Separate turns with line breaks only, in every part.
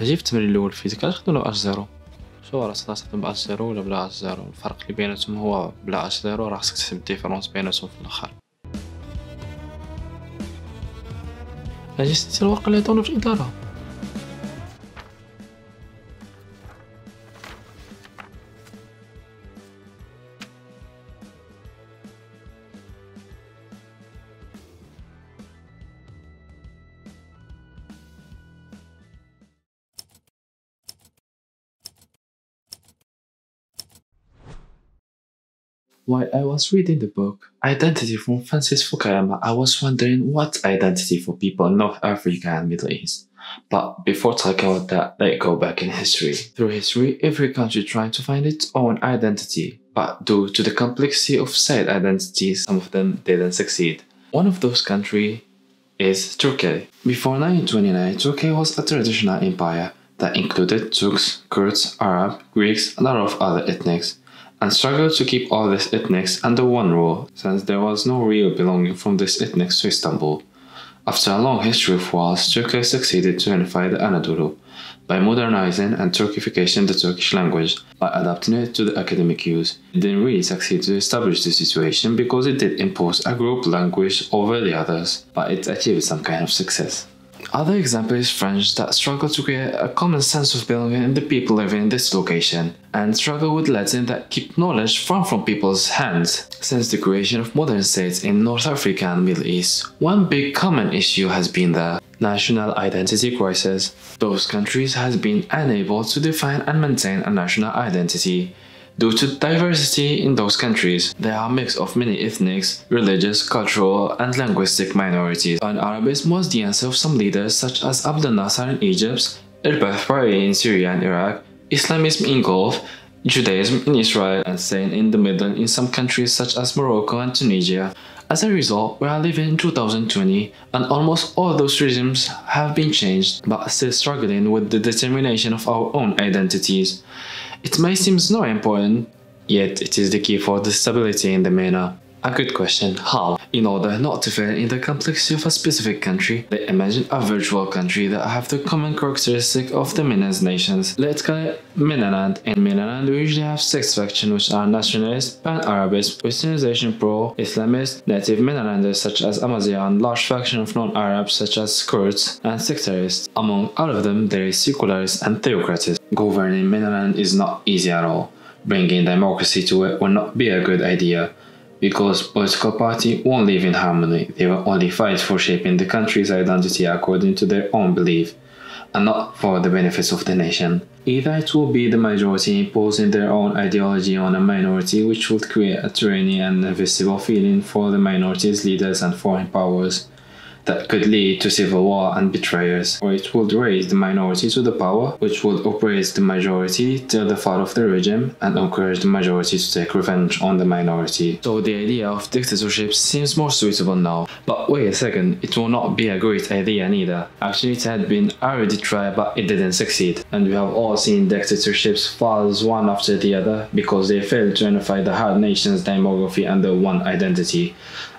أجي في التمرين الأول فيزيكال نخدمو اش زيرو. شو راه تقدر تخدم باش زيرو ولا بلا اش زيرو؟ الفرق اللي بيناتهم هو بلا اش زيرو راه خصك تحسب الديفيرونس بيناتهم في الآخر. أجي ستي الورقة اللي عطاونا في الإدارة. While I was reading the book Identity from Francis Fukuyama, I was wondering what identity for people in North Africa and Middle East. But before talking about that, let's go back in history. Through history, every country tried to find its own identity, but due to the complexity of said identities, some of them didn't succeed. One of those countries is Turkey. Before 1929, Turkey was a traditional empire that included Turks, Kurds, Arabs, Greeks, and a lot of other ethnics and struggled to keep all these ethnics under one rule, since there was no real belonging from these ethnics to Istanbul. After a long history of wars, Turkey succeeded to unify the Anadolu by modernizing and Turkification the Turkish language by adapting it to the academic use. It didn't really succeed to establish the situation because it did impose a group language over the others, but it achieved some kind of success. Other example is French that struggle to create a common sense of belonging in the people living in this location, and struggle with Latin that keep knowledge far from people's hands. Since the creation of modern states in North Africa and Middle East, one big common issue has been the national identity crisis. Those countries has been unable to define and maintain a national identity, Due to diversity in those countries, there are a mix of many ethnic, religious, cultural, and linguistic minorities. And Arabism was the answer of some leaders such as Abdel Nasser in Egypt, Baath Party in Syria and Iraq, Islamism in Gulf, Judaism in Israel, and staying in the middle in some countries such as Morocco and Tunisia. As a result, we are living in 2020 and almost all those regimes have been changed but still struggling with the determination of our own identities. It may seem not important, yet it is the key for the stability in the MENA. A good question, how? In order not to fail in the complexity of a specific country, they imagine a virtual country that have the common characteristic of the MENA's nations. Let's call it MENAland. In MENAland, we usually have six factions which are nationalist, pan-Arabist, Westernization pro, Islamist, native MENAlanders such as Amazigh, large faction of non-Arabs such as Kurds, and sectarists. Among all of them, there is secularist and theocratist. Governing MENAland is not easy at all. Bringing democracy to it will not be a good idea because political party won't live in harmony. They will only fight for shaping the country's identity according to their own belief, and not for the benefits of the nation. Either it will be the majority imposing their own ideology on a minority, which would create a tyranny and invisible feeling for the minority's leaders and foreign powers, that could lead to civil war and betrayers, or it would raise the minority to the power, which would oppress the majority till the fall of the regime and encourage the majority to take revenge on the minority. So the idea of dictatorship seems more suitable now. But wait a second, it will not be a great idea neither. Actually, it had been already tried, but it didn't succeed. And we have all seen dictatorships fall one after the other because they failed to unify the hard nation's demography under one identity.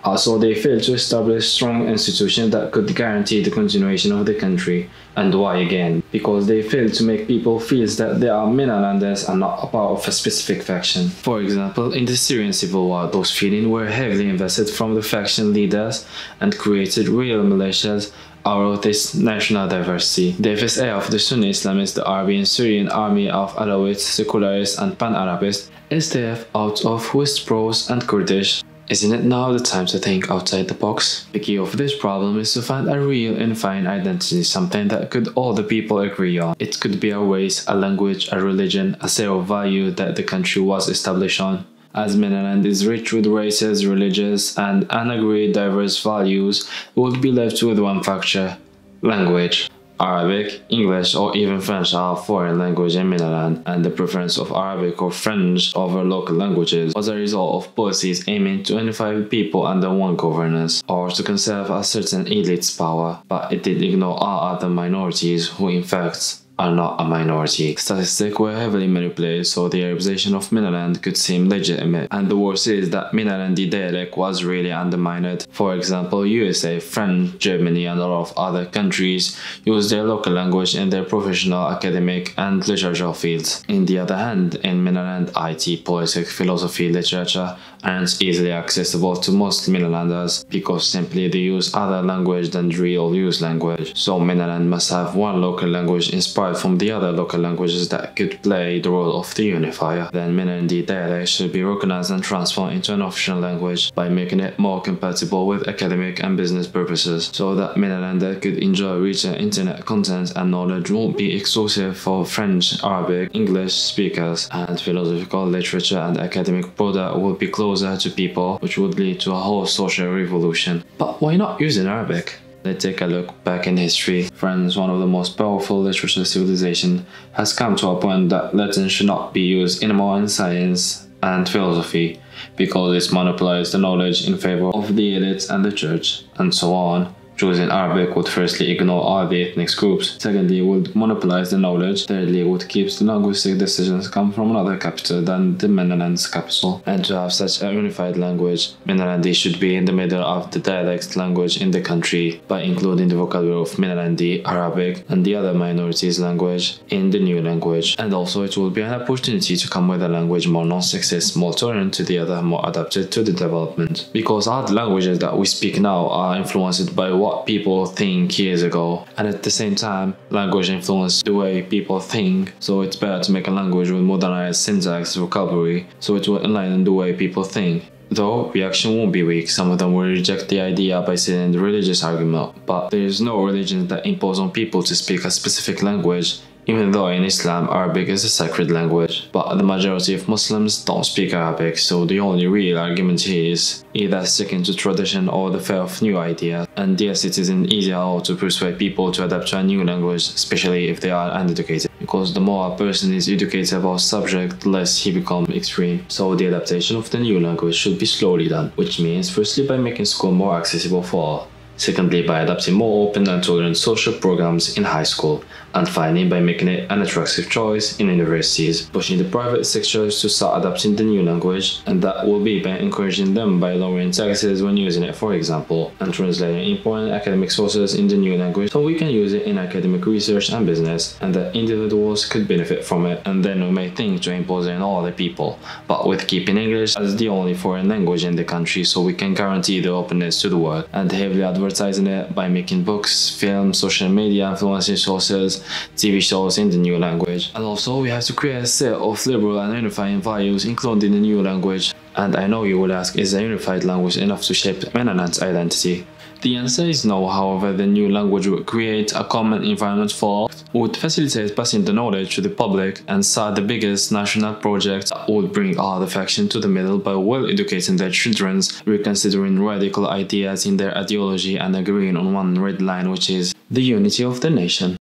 Uh, also, they failed to establish strong institutions that could guarantee the continuation of the country. And why again? Because they failed to make people feel that they are Menalanders and not a part of a specific faction. For example, in the Syrian civil war, those feelings were heavily invested from the faction leaders and created real militias out of this national diversity. The FSA of the Sunni Islamists, the Arabian Syrian Army of Alawites, secularists and pan-Arabists, SDF out of West Pros and Kurdish, isn't it now the time to think outside the box? The key of this problem is to find a real unifying identity, something that could all the people agree on. It could be a race, a language, a religion, a set of value that the country was established on. As Menaland is rich with races, religions, and unagreed diverse values, it would be left with one factor language. Arabic, English, or even French are foreign language in Menaland, and the preference of Arabic or French over local languages was a result of policies aiming to unify people under one governance or to conserve a certain elite's power, but it did ignore all other minorities who in fact are not a minority. Statistics were heavily manipulated, so the Arabization of Menaland could seem legitimate. And the worst is that Menalandi dialect was really undermined. For example, USA, France, Germany, and a lot of other countries use their local language in their professional, academic, and literature fields. In the other hand, in Menaland, IT, politics, philosophy, literature aren't easily accessible to most Menalanders because simply they use other language than real use language. So Menaland must have one local language inspired from the other local languages that could play the role of the unifier. Then Menalandi dialect should be recognized and transformed into an official language by making it more compatible with academic and business purposes, so that Menalander could enjoy richer internet content and knowledge won't be exclusive for French, Arabic, English speakers, and philosophical literature and academic product would be closer to people, which would lead to a whole social revolution. But why not using Arabic? Let's take a look back in history. France, one of the most powerful literature civilization, has come to a point that Latin should not be used anymore in science and philosophy because it monopolized the knowledge in favor of the elites and the church, and so on. Choosing Arabic would firstly ignore all the ethnic groups, secondly would monopolize the knowledge, thirdly would keep the linguistic decisions come from another capital than the Menaland's capital. And to have such a unified language, Menalandi should be in the middle of the dialect language in the country by including the vocabulary of Menalandi, Arabic, and the other minorities language in the new language. And also it will be an opportunity to come with a language more non-sexist, more tolerant to the other, more adapted to the development. Because all the languages that we speak now are influenced by what what people think years ago. And at the same time, language influences the way people think. So it's better to make a language with modernized syntax, vocabulary, so it will align the way people think. Though reaction won't be weak, some of them will reject the idea by saying the religious argument, but there is no religion that imposes on people to speak a specific language even though in Islam Arabic is a sacred language, but the majority of Muslims don't speak Arabic, so the only real argument here is either sticking to tradition or the fear of new ideas. And yes, it isn't all to persuade people to adapt to a new language, especially if they are uneducated, because the more a person is educated about subject, the less he becomes extreme. So the adaptation of the new language should be slowly done, which means firstly by making school more accessible for all. Secondly, by adopting more open and tolerant social programs in high school, and finally by making it an attractive choice in universities, pushing the private sectors to start adopting the new language, and that will be by encouraging them by lowering taxes when using it, for example, and translating important academic sources in the new language so we can use it in academic research and business, and that individuals could benefit from it, and then we may think to impose it on all the people, but with keeping English as the only foreign language in the country so we can guarantee the openness to the world, and heavily advertising it by making books, films, social media, influencing sources, TV shows in the new language. And also we have to create a set of liberal and unifying values including the new language. And I know you will ask, is a unified language enough to shape Menaland's identity? The answer is no, however, the new language would create a common environment for, would facilitate passing the knowledge to the public, and start the biggest national project that would bring all the faction to the middle by well educating their children, reconsidering radical ideas in their ideology and agreeing on one red line which is the unity of the nation.